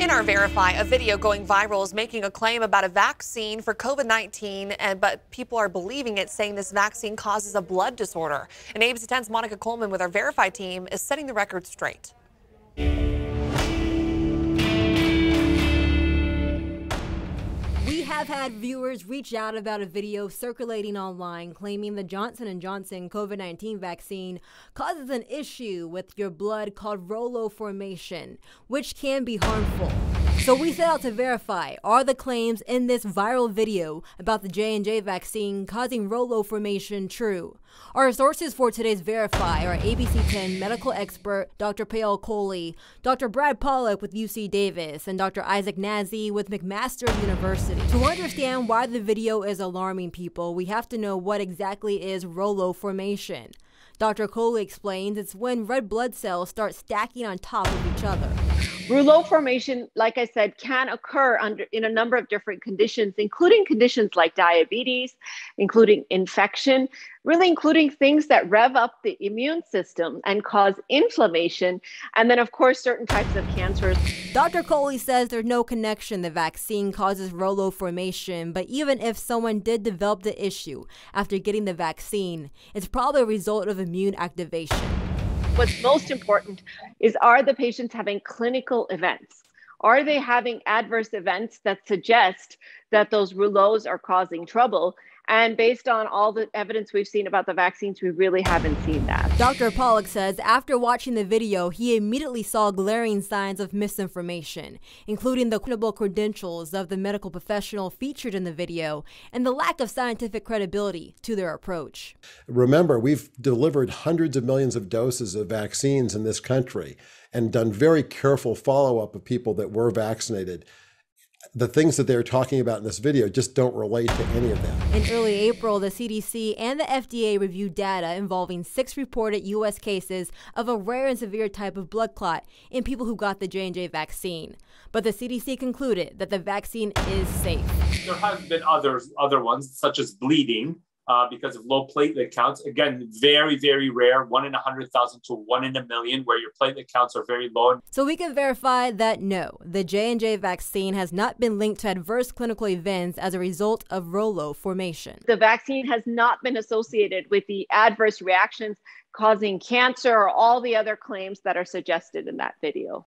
In our Verify, a video going viral is making a claim about a vaccine for COVID 19, and but people are believing it, saying this vaccine causes a blood disorder. And ABC 10's Monica Coleman with our Verify team is setting the record straight. Have had viewers reach out about a video circulating online claiming the Johnson & Johnson COVID-19 vaccine causes an issue with your blood called rouleaux formation, which can be harmful. So we set out to verify are the claims in this viral video about the J&J vaccine causing rouleaux formation true? Our sources for today's verify are ABC 10 medical expert Dr. Payal Kohli, Dr. Brad Pollock with UC Davis, and Dr. Ishac Nazy with McMaster University. To understand why the video is alarming people, we have to know what exactly is rouleaux formation. Dr. Kohli explains it's when red blood cells start stacking on top of each other. Rouleau formation, like I said, can occur under in a number of different conditions, including conditions like diabetes, including infection, really including things that rev up the immune system and cause inflammation, and then of course certain types of cancers. Dr. Kohli says there's no connection the vaccine causes rouleaux formation, but even if someone did develop the issue after getting the vaccine, it's probably a result of immune activation what's most important is are the patients having clinical events? Are they having adverse events that suggest that those rouleaus are causing trouble? And based on all the evidence we've seen about the vaccines, we really haven't seen that. Dr. Pollock says after watching the video, he immediately saw glaring signs of misinformation, including the questionable credentials of the medical professional featured in the video and the lack of scientific credibility to their approach. Remember, we've delivered hundreds of millions of doses of vaccines in this country and done very careful follow up of people that were vaccinated the things that they're talking about in this video just don't relate to any of that. In early April, the CDC and the FDA reviewed data involving six reported U.S. cases of a rare and severe type of blood clot in people who got the J&J vaccine. But the CDC concluded that the vaccine is safe. There have been others, other ones, such as bleeding, uh, because of low platelet counts. Again, very, very rare, one in a 100,000 to one in a million, where your platelet counts are very low. So we can verify that no, the J&J vaccine has not been linked to adverse clinical events as a result of rouleaux formation. The vaccine has not been associated with the adverse reactions causing cancer or all the other claims that are suggested in that video.